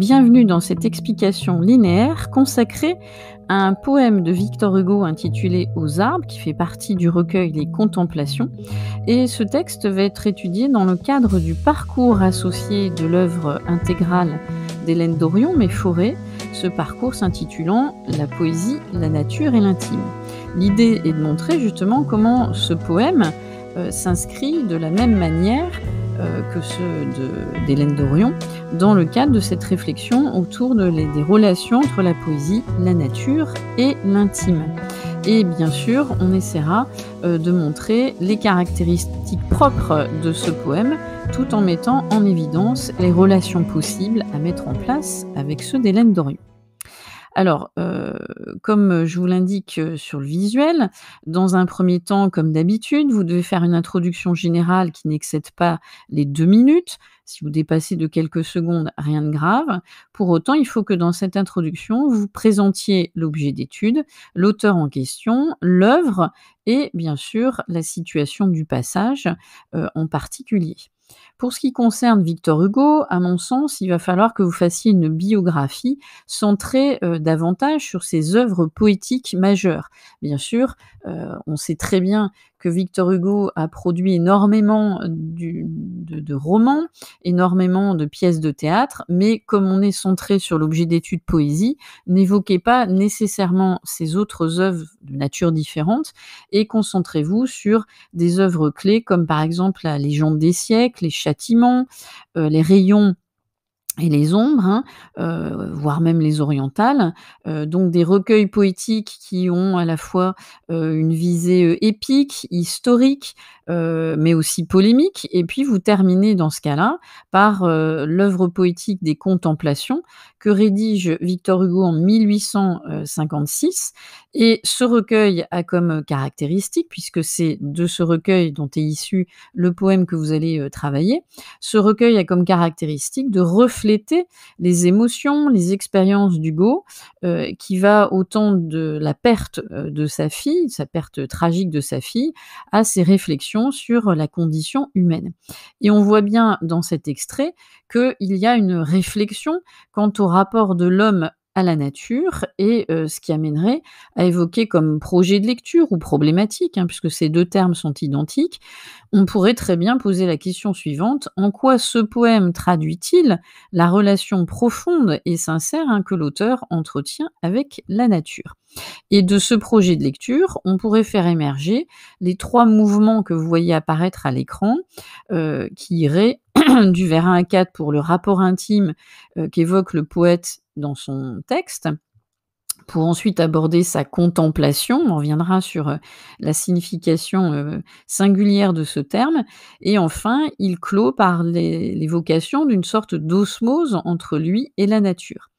bienvenue dans cette explication linéaire consacrée à un poème de Victor Hugo intitulé Aux arbres, qui fait partie du recueil Les Contemplations. Et ce texte va être étudié dans le cadre du parcours associé de l'œuvre intégrale d'Hélène Dorion, mais Forêt, ce parcours s'intitulant La poésie, la nature et l'intime. L'idée est de montrer justement comment ce poème euh, s'inscrit de la même manière que ceux d'Hélène Dorion dans le cadre de cette réflexion autour de des relations entre la poésie, la nature et l'intime. Et bien sûr, on essaiera euh, de montrer les caractéristiques propres de ce poème tout en mettant en évidence les relations possibles à mettre en place avec ceux d'Hélène Dorion. Alors, euh, comme je vous l'indique euh, sur le visuel, dans un premier temps, comme d'habitude, vous devez faire une introduction générale qui n'excède pas les deux minutes. Si vous dépassez de quelques secondes, rien de grave. Pour autant, il faut que dans cette introduction, vous présentiez l'objet d'étude, l'auteur en question, l'œuvre et bien sûr la situation du passage euh, en particulier. Pour ce qui concerne Victor Hugo, à mon sens, il va falloir que vous fassiez une biographie centrée euh, davantage sur ses œuvres poétiques majeures. Bien sûr, euh, on sait très bien que Victor Hugo a produit énormément de, romans, énormément de pièces de théâtre, mais comme on est centré sur l'objet d'étude poésie, n'évoquez pas nécessairement ces autres œuvres de nature différente et concentrez-vous sur des œuvres clés comme par exemple la Légende des siècles, les châtiments, euh, les rayons et les ombres, hein, euh, voire même les orientales, euh, donc des recueils poétiques qui ont à la fois euh, une visée épique, historique, mais aussi polémique. Et puis vous terminez dans ce cas-là par l'œuvre poétique des Contemplations que rédige Victor Hugo en 1856. Et ce recueil a comme caractéristique, puisque c'est de ce recueil dont est issu le poème que vous allez travailler, ce recueil a comme caractéristique de refléter les émotions, les expériences d'Hugo, euh, qui va autant de la perte euh, de sa fille, sa perte tragique de sa fille, à ses réflexions sur la condition humaine. Et on voit bien dans cet extrait qu'il y a une réflexion quant au rapport de l'homme à la nature et euh, ce qui amènerait à évoquer comme projet de lecture ou problématique, hein, puisque ces deux termes sont identiques, on pourrait très bien poser la question suivante, en quoi ce poème traduit-il la relation profonde et sincère hein, que l'auteur entretient avec la nature? Et de ce projet de lecture, on pourrait faire émerger les trois mouvements que vous voyez apparaître à l'écran, euh, qui iraient du vers 1 à 4 pour le rapport intime euh, qu'évoque le poète dans son texte, pour ensuite aborder sa contemplation, on reviendra sur euh, la signification singulière de ce terme, et enfin il clôt par l'évocation d'une sorte d'osmose entre lui et la nature.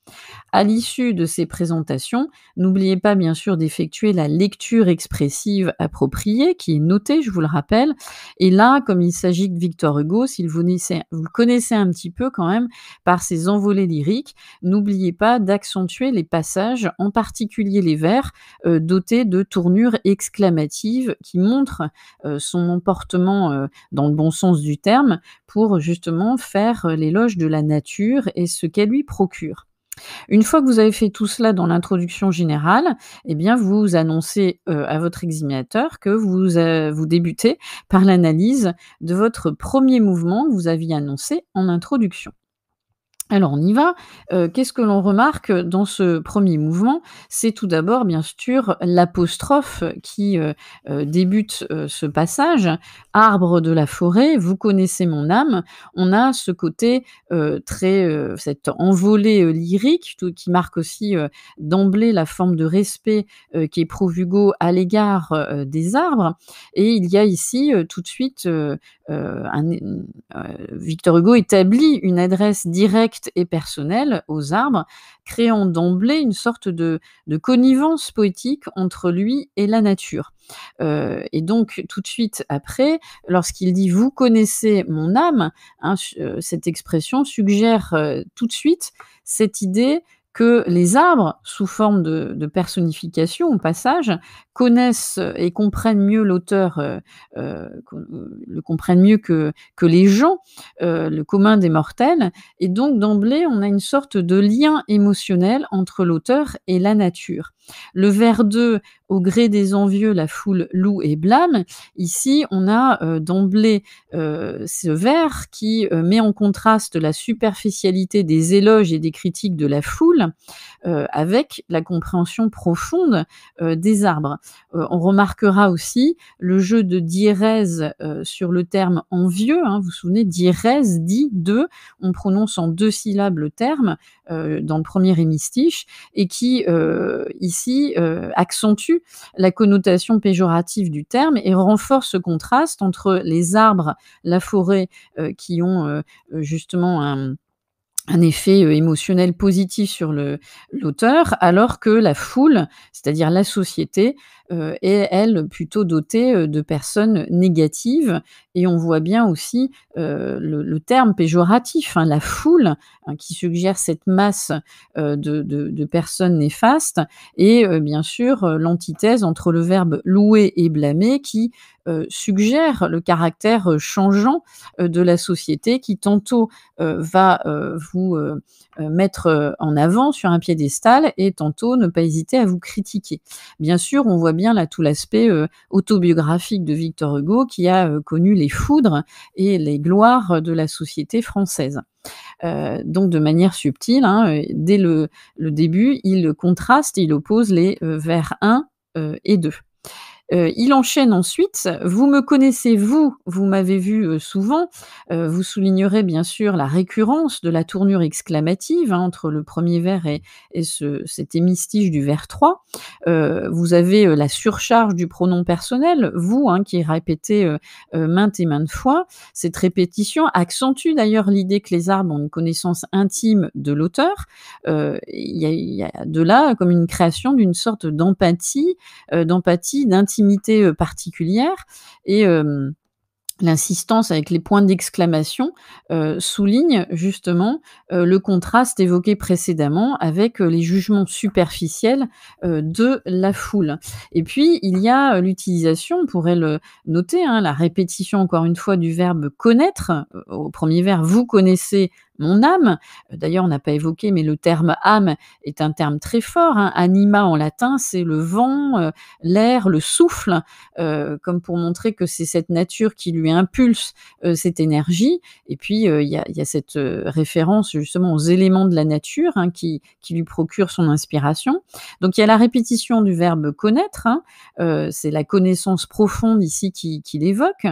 À l'issue de ces présentations, n'oubliez pas bien sûr d'effectuer la lecture expressive appropriée qui est notée, je vous le rappelle. Et là, comme il s'agit de Victor Hugo, si vous, le connaissez un petit peu quand même par ses envolées lyriques, n'oubliez pas d'accentuer les passages, en particulier les vers, euh, dotés de tournures exclamatives qui montrent euh, son emportement euh, dans le bon sens du terme pour justement faire l'éloge de la nature et ce qu'elle lui procure. Une fois que vous avez fait tout cela dans l'introduction générale, eh bien, vous annoncez euh, à votre examinateur que vous, euh, vous débutez par l'analyse de votre premier mouvement que vous aviez annoncé en introduction. Alors on y va. Euh, qu'est-ce que l'on remarque dans ce premier mouvement? C'est tout d'abord bien sûr l'apostrophe qui euh, euh, débute ce passage. Arbre de la forêt, vous connaissez mon âme. On a ce côté très, cette envolée lyrique qui marque aussi d'emblée la forme de respect qu'éprouve Hugo à l'égard des arbres. Et il y a ici tout de suite Victor Hugo établit une adresse directe et personnel aux arbres, créant d'emblée une sorte de, connivence poétique entre lui et la nature. Euh, et donc tout de suite après, lorsqu'il dit vous connaissez mon âme, hein, euh, cette expression suggère euh, tout de suite cette idée que les arbres, sous forme de personnification au passage, connaissent et comprennent mieux l'auteur, heu heu, le comprennent mieux que que les gens, le commun des mortels et donc d'emblée, on a une sorte de lien émotionnel entre l'auteur et la nature. Le vers 2, au gré des envieux, la foule loue et blâme. Ici, on a, heu, d'emblée, heu, ce vers qui, heu, met en contraste la superficialité des éloges et des critiques de la foule, avec la compréhension profonde, des arbres. On remarquera aussi le jeu de diérèse, sur le terme envieux, hein. Vous vous souvenez, diérèse dit de, on prononce en 2 syllabes le terme, dans le premier hémistiche et qui, heu, accentue la connotation péjorative du terme et renforce ce contraste entre les arbres, la forêt, heu, qui ont, heu, justement un effet, émotionnel positif sur l'auteur, alors que la foule, c'est-à-dire la société, heu, est elle plutôt dotée, heu, de personnes négatives et on voit bien aussi, heu, le terme péjoratif, hein, la foule, hein, qui suggère cette masse, de de personnes néfastes et bien sûr, l'antithèse entre le verbe louer et blâmer qui, suggère le caractère, changeant, de la société qui tantôt, va, vous, mettre, en avant sur un piédestal et tantôt ne pas hésiter à vous critiquer. Bien sûr, on voit bien tout l'aspect, heu, autobiographique de Victor Hugo qui a, heu, connu les foudres et les gloires de la société française. Heu, donc de manière subtile, hein, dès le le début, il contraste, il oppose les, vers 1, heu, et 2. Heu, il enchaîne ensuite: «Vous me connaissez vous, vous m'avez vu, heu, souvent». Heu, vous soulignerez bien sûr la récurrence de la tournure exclamative, hein, entre le premier vers et et ce cet hémistiche du vers 3. Heu, vous avez, la surcharge du pronom personnel, vous, hein, qui est répété, maintes et maintes fois. Cette répétition accentue d'ailleurs l'idée que les arbres ont une connaissance intime de l'auteur. Il y y a de là comme une création d'une sorte d'empathie, d'empathie, d'intimité, heu, particulière et hem, l'insistance avec les points d'exclamation, heu, souligne justement, le contraste évoqué précédemment avec, les jugements superficiels, de la foule. Et puis il y a, l'utilisation, on pourrait le noter, hein, la répétition encore une fois du verbe connaître, au premier vers: «Vous connaissez mon âme». D'ailleurs, on n'a pas évoqué, mais le terme âme est un terme très fort, hein. Anima en latin, c'est le vent, heu, l'air, le souffle, heu, comme pour montrer que c'est cette nature qui lui impulse, cette énergie et puis, il y a cette, référence justement aux éléments de la nature, hein, qui lui procurent son inspiration. Donc il y a la répétition du verbe connaître, hein, c'est la connaissance profonde ici qui évoque,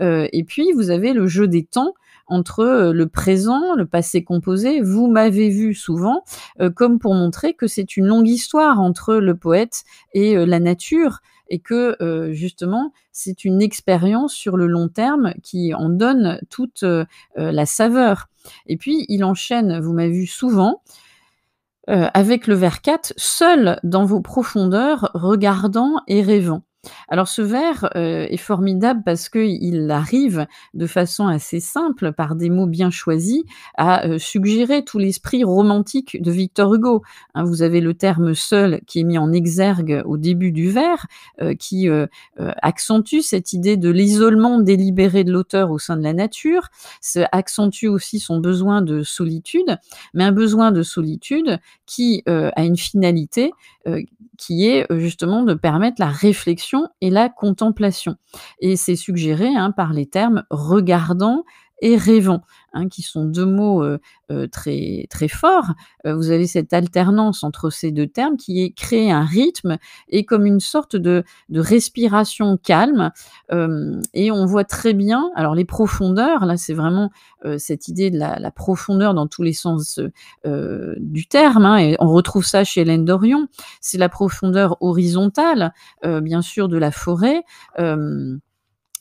et puis vous avez le jeu des temps entre, heu, le présent, le passé composé, vous m'avez vu souvent, heu, comme pour montrer que c'est une longue histoire entre le poète et heu, la nature et que, justement, c'est une expérience sur le long terme qui en donne toute, la saveur et puis il enchaîne: «Vous m'avez vu souvent», avec le vers 4: «Seul dans vos profondeurs, regardant et rêvant». Alors ce vers, heu, est formidable parce qu'il arrive de façon assez simple, par des mots bien choisis, à, heu, suggérer tout l'esprit romantique de Victor Hugo, hein. Vous avez le terme «seul» qui est mis en exergue au début du vers, heu, qui, accentue cette idée de l'isolement délibéré de l'auteur au sein de la nature. Accentue aussi son besoin de solitude, mais un besoin de solitude qui, a une finalité, qui est, justement de permettre la réflexion et la contemplation. Et c'est suggéré, hein, par les termes «regardant» «rêvant», hein, qui sont 2 mots, heu heu, très très forts. Heu, vous avez cette alternance entre ces 2 termes qui est crée un rythme et comme une sorte de de respiration calme, hem et on voit très bien alors les profondeurs, là, c'est vraiment, cette idée de la la profondeur dans tous les sens, du terme, hein et on retrouve ça chez Hélène Dorion. C'est la profondeur horizontale, bien sûr de la forêt, hem,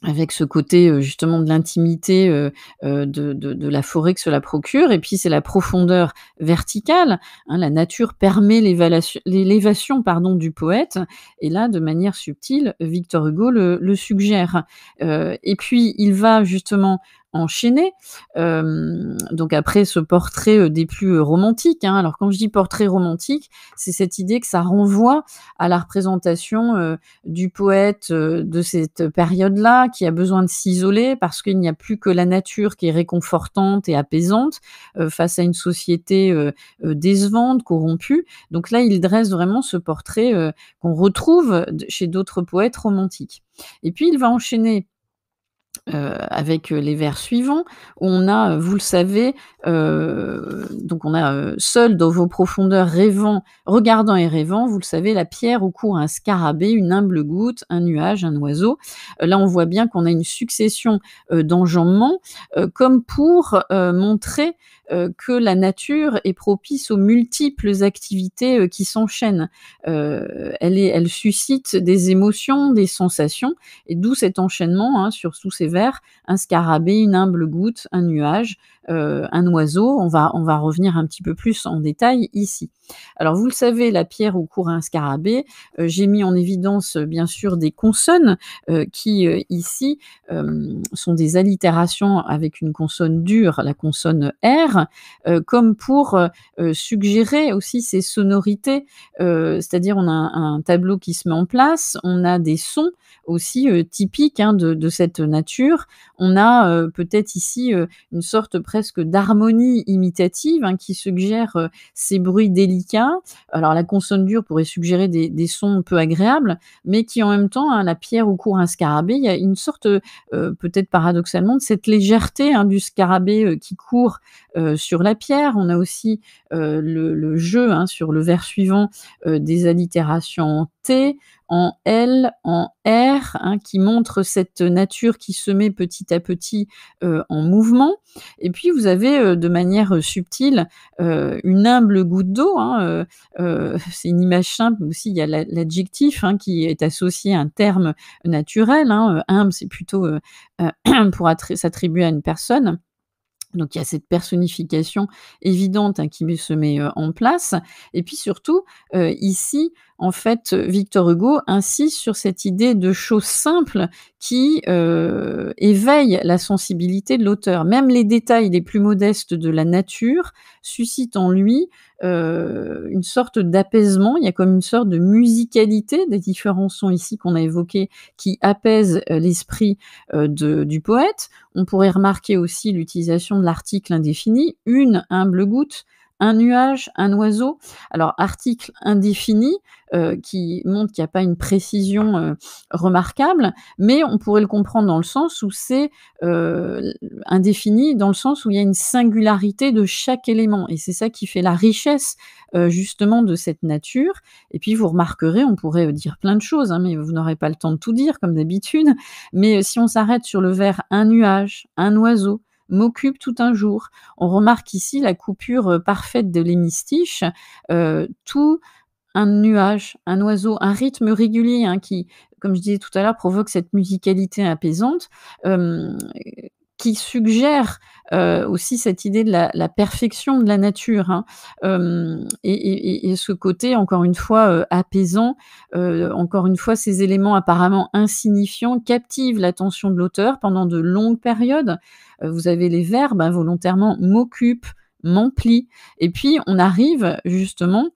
avec ce côté, heu, justement de l'intimité, heu heu, de la forêt que cela procure et puis c'est la profondeur verticale, hein. La nature permet l'élévation, pardon, du poète et là, de manière subtile, Victor Hugo le le suggère. Et puis il va justement enchaîné. donc après ce portrait des plus romantiques. Hein. Alors quand je dis portrait romantique, c'est cette idée que ça renvoie à la représentation du poète de cette période-là, qui a besoin de s'isoler parce qu'il n'y a plus que la nature qui est réconfortante et apaisante face à une société décevante, corrompue. Donc là, il dresse vraiment ce portrait qu'on retrouve chez d'autres poètes romantiques. Et puis il va enchaîner euh, avec euh, les vers suivants, on a, euh, vous le savez, donc on a seul dans vos profondeurs rêvant, regardant et rêvant, vous le savez, la pierre au cours un scarabée, une humble goutte, un nuage, un oiseau. là, on voit bien qu'on a une succession d'enjambements, comme pour montrer que la nature est propice aux multiples activités qui s'enchaînent. elle, est, elle suscite des émotions, des sensations, et d'où cet enchaînement hein, sur tous ces vers, un scarabée, une humble goutte, un nuage, euh, un oiseau. On va, on revenir un petit peu plus en détail ici. Alors vous le savez, la pierre au cours un scarabée, euh, j'ai mis en évidence bien sûr des consonnes euh, qui ici sont des allitérations avec une consonne dure, la consonne R, comme pour suggérer aussi ces sonorités, c'est-à-dire on a un, tableau qui se met en place, on a des sons aussi typiques hein, de, de, cette nature, on a peut-être ici une sorte presque d'harmonie imitative hein, qui suggère euh, ces bruits délicats. Alors la consonne dure pourrait suggérer des, sons peu agréables, mais qui en même temps, hein, la pierre où court un scarabée, il y a une sorte, euh, peut-être paradoxalement, de cette légèreté hein, du scarabée euh, qui court sur la pierre. On a aussi le, jeu sur le vers suivant des allitérations En L, en R, hein, qui montre cette nature qui se met petit à petit euh, en mouvement. Et puis vous avez euh, de manière subtile euh, une humble goutte d'eau. Hein, c'est une image simple, aussi il y a l'adjectif hein, qui est associé à un terme naturel. humble, c'est plutôt pour s'attribuer à une personne. Donc il y a cette personnification évidente qui se met en place. Et puis surtout, ici, en fait, Victor Hugo insiste sur cette idée de choses simples qui euh, éveillent la sensibilité de l'auteur. Même les détails les plus modestes de la nature suscitent en lui euh, une sorte d'apaisement. Il y a comme une sorte de musicalité des différents sons ici qu'on a évoqués qui apaisent euh, l'esprit du poète. On pourrait remarquer aussi l'utilisation de l'article indéfini, une humble goutte, un nuage, un oiseau. Alors, article indéfini euh, qui montre qu'il n'y a pas une précision euh, remarquable, mais on pourrait le comprendre dans le sens où c'est euh, indéfini, dans le sens où il y a une singularité de chaque élément. Et c'est ça qui fait la richesse justement de cette nature. Et puis, vous remarquerez, on pourrait dire plein de choses, hein, mais vous n'aurez pas le temps de tout dire, comme d'habitude. Mais si on s'arrête sur le vers un nuage, un oiseau, m'occupe tout un jour. On remarque ici la coupure euh, parfaite de l'hémistiche, euh, tout un nuage, un oiseau, un rythme régulier hein, qui, comme je disais tout à l'heure, provoque cette musicalité apaisante. Euh, qui suggère euh, aussi cette idée de la, perfection de la nature hein. et, ce côté, encore une fois, euh, apaisant. Euh, encore une fois, ces éléments apparemment insignifiants captivent l'attention de l'auteur pendant de longues périodes. vous avez les verbes involontairement hein, m'occupe, m'emplit, et puis on arrive justement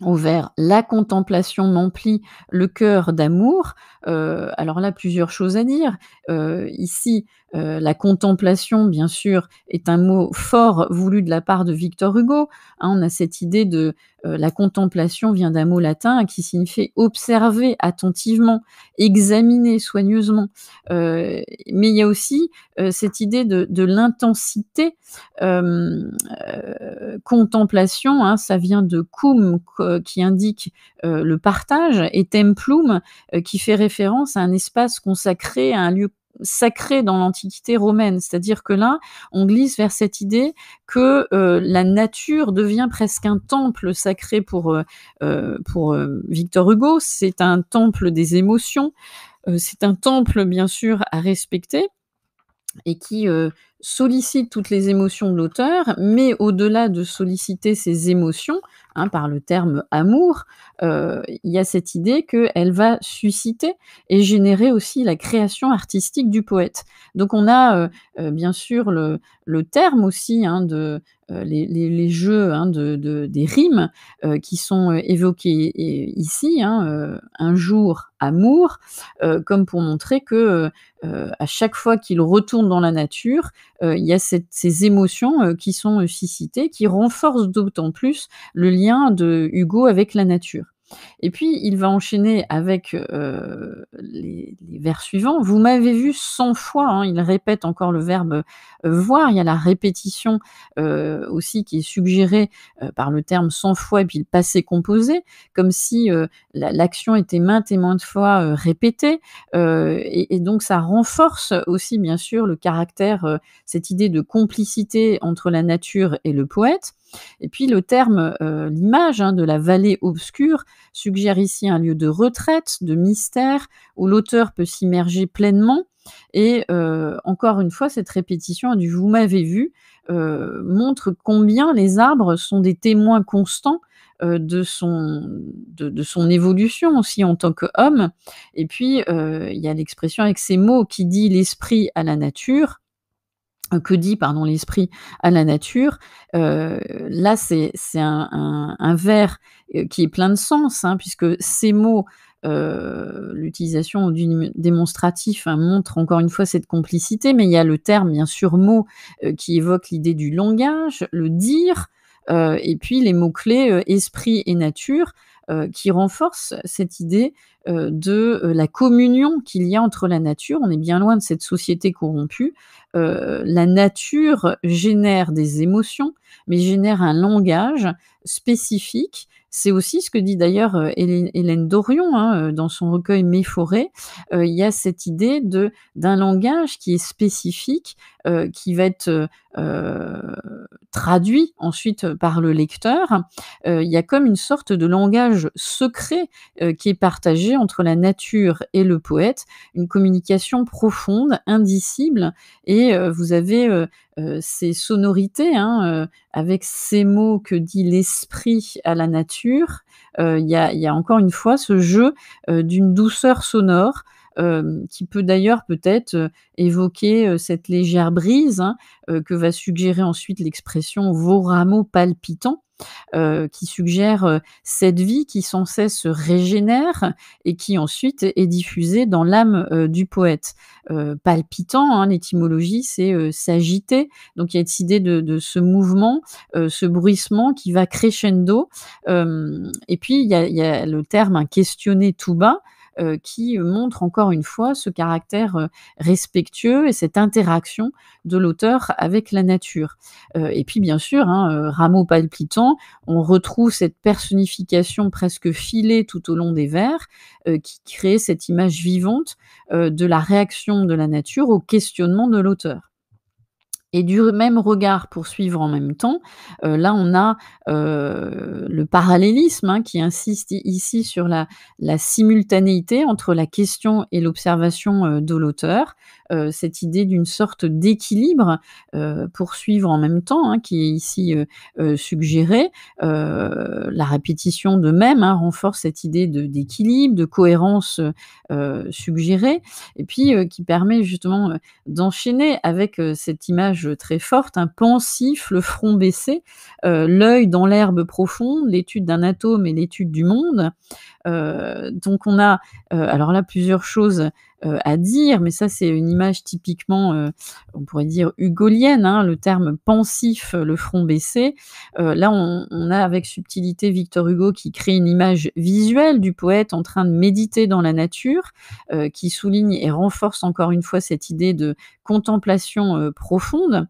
au vers La contemplation m'emplit le cœur d'amour. alors là, plusieurs choses à dire. ici, euh, la contemplation, bien sûr, est un mot fort voulu de la part de Victor Hugo. Hein, on a cette idée de euh, la contemplation vient d'un mot latin qui signifie observer attentivement, examiner soigneusement. Euh, mais il y a aussi cette idée de, l'intensité. contemplation, hein, ça vient de cum qui indique le partage et templum qui fait référence à un espace consacré, à un lieu sacré dans l'Antiquité romaine. C'est-à-dire que là, on glisse vers cette idée que euh, la nature devient presque un temple sacré pour, euh, euh, pour Victor Hugo. C'est un temple des émotions. c'est un temple, bien sûr, à respecter et qui sollicite toutes les émotions de l'auteur, mais au-delà de solliciter ses émotions, hein, par le terme amour, heu, il y a cette idée qu'elle va susciter et générer aussi la création artistique du poète. Donc on a, heu heu, bien sûr le le terme aussi, hein, de, les jeux, hein, de de des rimes, qui sont, évoqués ici, hein, un jour, amour, comme pour montrer que, à chaque fois qu'il retourne dans la nature, il y a ces émotions, heu, qui sont, suscitées, qui renforcent d'autant plus le lien de Hugo avec la nature. Et puis il va enchaîner avec, heu, les vers suivants: «Vous m'avez vu 100 fois», hein, il répète encore le verbe, heu, voir. Il y a la répétition, heu, aussi qui est suggérée, par le terme 100 fois et puis le passé composé, comme si, l'action était maintes et maintes fois, répétée, et donc ça renforce aussi bien sûr le caractère, cette idée de complicité entre la nature et le poète. Et puis le terme, heu, l'image, hein, de la vallée obscure suggère ici un lieu de retraite, de mystère, où l'auteur peut s'immerger pleinement et heu, encore une fois, cette répétition du «vous m'avez vu», heu, montre combien les arbres sont des témoins constants, de son de de son évolution aussi en tant qu'homme. Et puis, il y a l'expression avec ces mots qui dit l'esprit à la nature que dit, pardon, l'esprit à la nature. Heu, là, c'est un un un vers, heu, qui est plein de sens, hein, puisque ces mots, l'utilisation du démonstratif, hein, montre encore une fois cette complicité, mais il y a le terme bien sûr mot, qui évoque l'idée du langage, le dire, et puis les mots clés, heu, esprit et nature, heu, qui renforcent cette idée, de, la communion qu'il y a entre la nature. On est bien loin de cette société corrompue. La nature génère des émotions, mais génère un langage spécifique. C'est aussi ce que dit d'ailleurs, Hélène Dorion, hein, dans son recueil Mes forêts. Il y a cette idée d'un langage qui est spécifique, heu, qui va être, heu, traduit ensuite par le lecteur. Il y a comme une sorte de langage secret, qui est partagé entre la nature et le poète, une communication profonde, indicible et vous avez, ces sonorités, hein, avec ces mots que dit l'esprit à la nature. Il y a encore une fois ce jeu, d'une douceur sonore, qui peut d'ailleurs peut-être, heu, évoquer, heu, cette légère brise, hein, que va suggérer ensuite l'expression «vos rameaux palpitants», qui suggère, cette vie qui sans cesse se régénère et qui ensuite est diffusée dans l'âme, du poète. Palpitant, hein, l'étymologie, c'est, s'agiter. Donc il y a cette idée de ce mouvement, ce bruissement qui va crescendo. Et puis il y a il y a le terme, hein, questionner tout bas, heu, qui montre encore une fois ce caractère, heu, respectueux et cette interaction de l'auteur avec la nature. Et puis bien sûr, hein, heu, rameaux palpitants, on retrouve cette personnification presque filée tout au long des vers, qui crée cette image vivante, de la réaction de la nature au questionnement de l'auteur. Et du même regard pour suivre en même temps, heu, là on a, heu, le parallélisme, hein, qui insiste ici sur la simultanéité entre la question et l'observation, heu, de l'auteur. Heu, cette idée d'une sorte d'équilibre, heu, pour suivre en même temps, hein, qui est ici, heu heu, suggérée. La répétition de même, hein, renforce cette idée d'équilibre, de cohérence, suggérée et puis, qui permet justement, d'enchaîner avec, cette image, très forte, hein, pensif, le front baissé, l'œil dans l'herbe profonde, l'étude d'un atome et l'étude du monde. Donc on a, alors là plusieurs choses, heu, à dire, mais ça c'est une image typiquement, heu, on pourrait dire hugolienne, hein, le terme pensif, le front baissé. Là on on a avec subtilité Victor Hugo qui crée une image visuelle du poète en train de méditer dans la nature, qui souligne et renforce encore une fois cette idée de contemplation, profonde,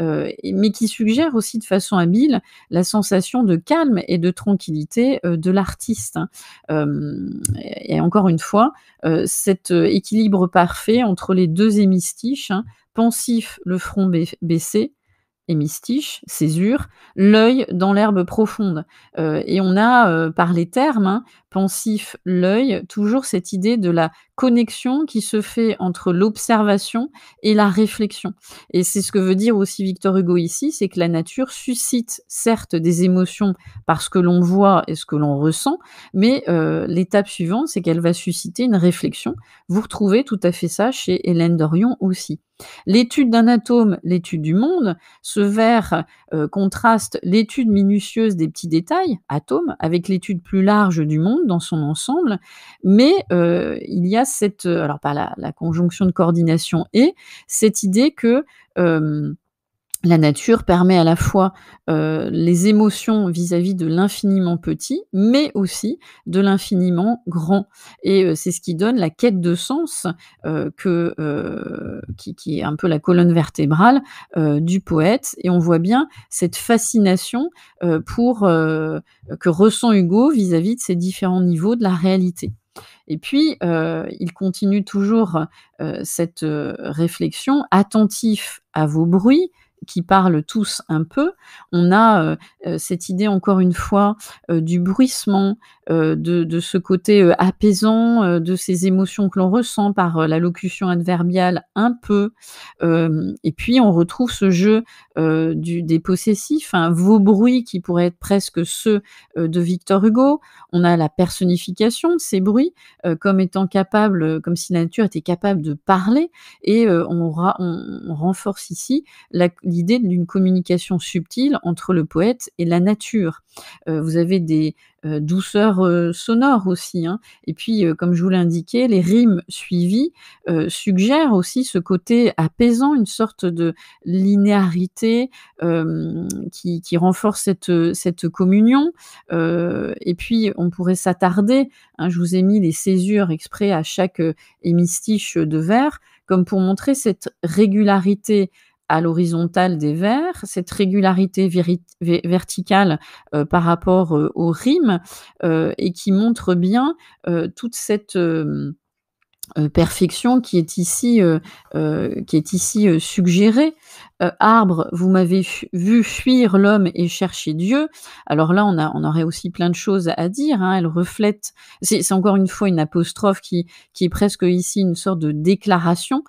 mais qui suggère aussi de façon habile la sensation de calme et de tranquillité, de l'artiste, hein. Et encore une fois, cet, heu, équilibre parfait entre les 2 hémistiches, hein, pensif, le front bai hémistiche, césure, l'œil dans l'herbe profonde. Heu et on a, heu, par les termes, hein, pensif, l'œil, toujours cette idée de la connexion qui se fait entre l'observation et la réflexion et c'est ce que veut dire aussi Victor Hugo ici, c'est que la nature suscite certes des émotions par ce que l'on voit et ce que l'on ressent, mais heu, l'étape suivante, c'est qu'elle va susciter une réflexion. Vous retrouvez tout à fait ça chez Hélène Dorion aussi. L'étude d'un atome, l'étude du monde, ce vers, heu, contraste l'étude minutieuse des petits détails, atomes, avec l'étude plus large du monde dans son ensemble, mais heu, il y a cette, heu, alors pas la la conjonction de coordination et cette idée que, la nature permet à la fois, heu, les émotions vis-à-vis de l'infiniment petit, mais aussi de l'infiniment grand. Et heu, c'est ce qui donne la quête de sens, heu, qui est un peu la colonne vertébrale, du poète. Et on voit bien cette fascination, pour, que ressent Hugo vis-à-vis de ces différents niveaux de la réalité. Et puis, il continue toujours, cette, réflexion: «Attentif à vos bruits qui parlent tous un peu». On a, heu heu, cette idée encore une fois, heu, du bruissement, de ce côté, apaisant, de ces émotions que l'on ressent par, la locution adverbiale «un peu», et puis on retrouve ce jeu, des possessifs, vos bruits qui pourraient être presque ceux, de Victor Hugo. On a la personnification de ces bruits, comme étant capables, heu, comme si la nature était capable de parler et on on on renforce ici la l'idée d'une communication subtile entre le poète et la nature. Heu, vous avez des, heu, douceurs, heu, sonores aussi, hein et puis, comme je vous l'ai indiqué, les rimes suivies, suggèrent aussi ce côté apaisant, une sorte de linéarité, qui qui renforce cette, cette communion, et puis on pourrait s'attarder, hein, je vous ai mis les césures exprès à chaque, hémistiche de vers, comme pour montrer cette régularité à l'horizontale des vers, cette régularité verticale, heu, par rapport, heu, aux rimes, heu et qui montre bien, toute cette, perfection qui est ici, qui est ici, suggérée. Arbre, vous m'avez vu fuir l'homme et chercher Dieu. Alors là, on a aurait aussi plein de choses à dire, hein. Elle reflète c'est encore une fois une apostrophe qui qui est presque ici une sorte de déclaration,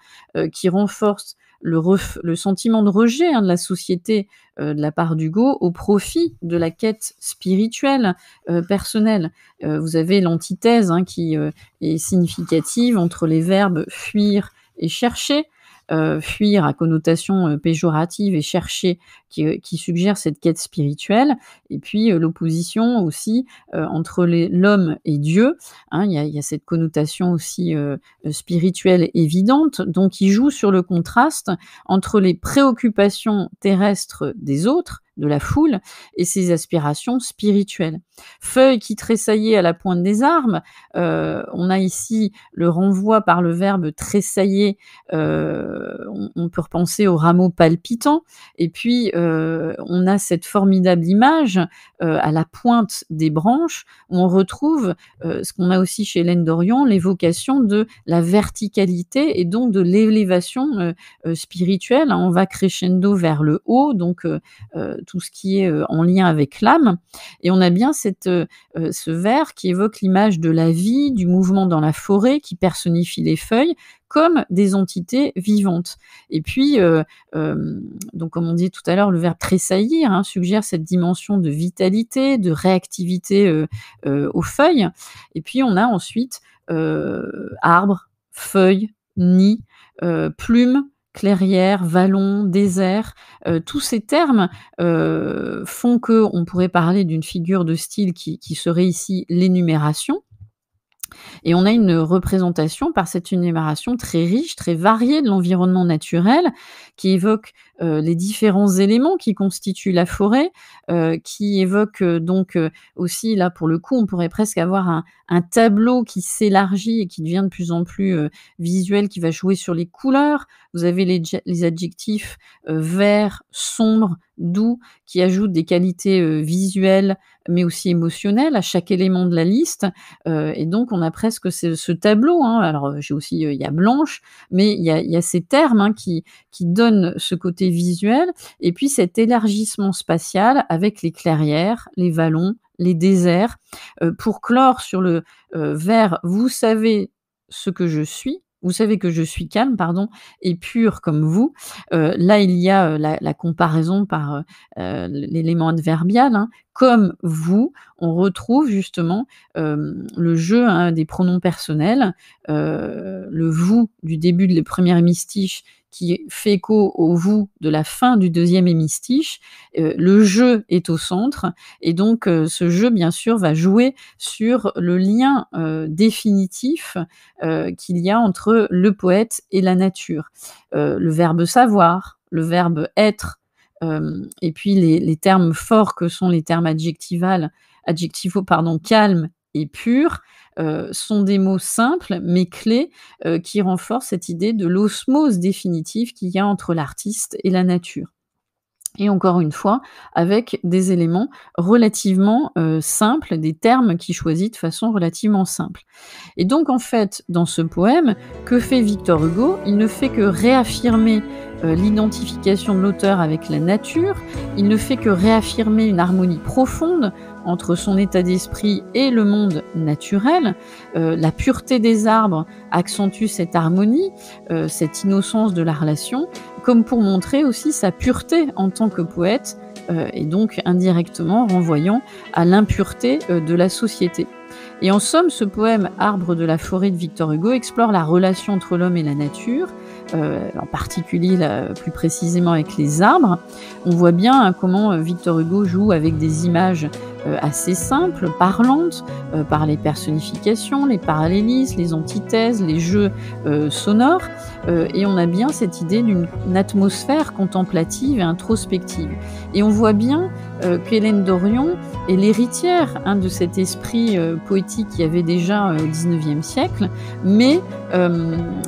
qui renforce le sentiment de rejet, hein, de la société, heu, de la part d'Hugo au profit de la quête spirituelle, heu, personnelle. Heu, vous avez l'antithèse, hein, qui, est significative entre les verbes fuir et chercher. Heu, fuir à connotation, heu, péjorative et chercher qui, heu, qui suggère cette quête spirituelle et puis, l'opposition aussi, entre l'homme et Dieu, hein. Il y y a cette connotation aussi, spirituelle évidente, donc il joue sur le contraste entre les préoccupations terrestres des autres, de la foule et ses aspirations spirituelles. Feuilles qui tressaillaient à la pointe des armes, heu, on a ici le renvoi par le verbe tressailler, heu, on peut repenser aux rameaux palpitants et puis, heu, on a cette formidable image, à la pointe des branches où on retrouve, ce qu'on a aussi chez Hélène Dorion, l'évocation de la verticalité et donc de l'élévation, spirituelle. On va crescendo vers le haut donc tout ce qui est, heu, en lien avec l'âme. Et on a bien heu heu, ce vers qui évoque l'image de la vie, du mouvement dans la forêt, qui personnifie les feuilles comme des entités vivantes. Et puis, donc comme on disait tout à l'heure, le verbe tressaillir, hein, suggère cette dimension de vitalité, de réactivité, aux feuilles. Et puis on a ensuite, arbre, feuille, nid, heu, plume, clairière, vallon, désert, heu, tous ces termes, heu, font qu'on pourrait parler d'une figure de style qui qui serait ici l'énumération. Et on a une représentation par cette énumération très riche, très variée de l'environnement naturel qui évoque, les différents éléments qui constituent la forêt, heu, qui évoque, heu, donc aussi là pour le coup, on pourrait presque avoir un tableau qui s'élargit et qui devient de plus en plus, visuel, qui va jouer sur les couleurs. Vous avez les dje les adjectifs, vert, sombre, doux, qui ajoutent des qualités, visuelles, mais aussi émotionnelles à chaque élément de la liste, et donc on a presque ce tableau, hein. Alors, j'ai aussi, il y a blanche, mais il y a il y a ces termes, hein, qui qui donnent ce côté visuel et puis cet élargissement spatial avec les clairières, les vallons, les déserts, heu, pour clore sur le, heu, vers: «Vous savez ce que je suis», vous savez que je suis calme, pardon, et pur comme vous. Heu, là, il y a, la comparaison par, l'élément adverbial, hein. Comme vous, on retrouve justement, le jeu, hein, des pronoms personnels, le vous du début de le premier hémistiche qui fait écho au vous de la fin du deuxième hémistiche. Heu, le «je» est au centre et donc heu, ce «je», bien sûr, va jouer sur le lien, heu, définitif, qu'il y a entre le poète et la nature. Le verbe savoir, le verbe être, et puis les termes forts que sont les termes adjectival adjectivaux, pardon, calme et pur, heu, sont des mots simples mais clés, heu, qui renforcent cette idée de l'osmose définitive qu'il y a entre l'artiste et la nature. Et encore une fois, avec des éléments relativement, heu, simples, des termes qu'il choisit de façon relativement simple. Et donc en fait, dans ce poème, que fait Victor Hugo? Il ne fait que réaffirmer, l'identification de l'auteur avec la nature, il ne fait que réaffirmer une harmonie profonde entre son état d'esprit et le monde naturel. Heu, la pureté des arbres accentue cette harmonie, heu, cette innocence de la relation, comme pour montrer aussi sa pureté en tant que poète, heu et donc indirectement renvoyant à l'impureté, de la société. Et en somme, ce poème Arbre de la forêt de Victor Hugo explore la relation entre l'homme et la nature, en particulier plus précisément avec les arbres. On voit bien, hein, comment, Victor Hugo joue avec des images, assez simples, parlantes, heu, par les personnifications, les parallélismes, les antithèses, les jeux, heu, sonores, et on a bien cette idée d'une atmosphère contemplative et introspective. Et on voit bien, qu'Hélène Dorion est l'héritière, hein, de cet esprit, poétique qu'il y avait déjà, au XIXe siècle. Mais,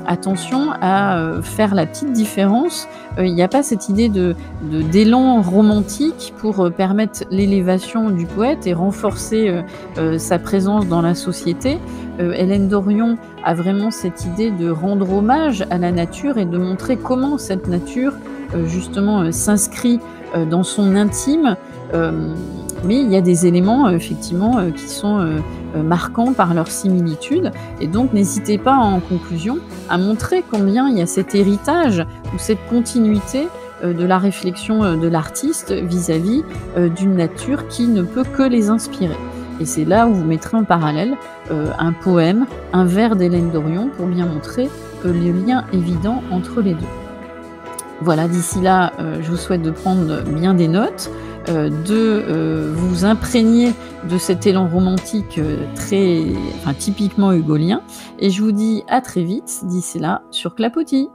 attention à, faire la petite différence, il y a pas cette idée de d'élan romantique pour, permettre l'élévation du poète et renforcer, heu heu, sa présence dans la société. Heu, Hélène Dorion a vraiment cette idée de rendre hommage à la nature et de montrer comment cette nature, justement, s'inscrit, dans son intime. Mais il y a des éléments, effectivement, qui sont, marquants par leur similitude et donc n'hésitez pas en conclusion à montrer combien il y a cet héritage ou cette continuité, de la réflexion, heu, de l'artiste vis-à-vis, heu, d'une nature qui ne peut que les inspirer. Et c'est là où vous mettrez en parallèle, un poème, un vers d'Hélène Dorion pour bien montrer, le lien évident entre les 2. Voilà, d'ici là, je vous souhaite de prendre bien des notes, de, vous imprégner de cet élan romantique, très enfin typiquement hugolien et je vous dis à très vite, d'ici là, sur clapotis.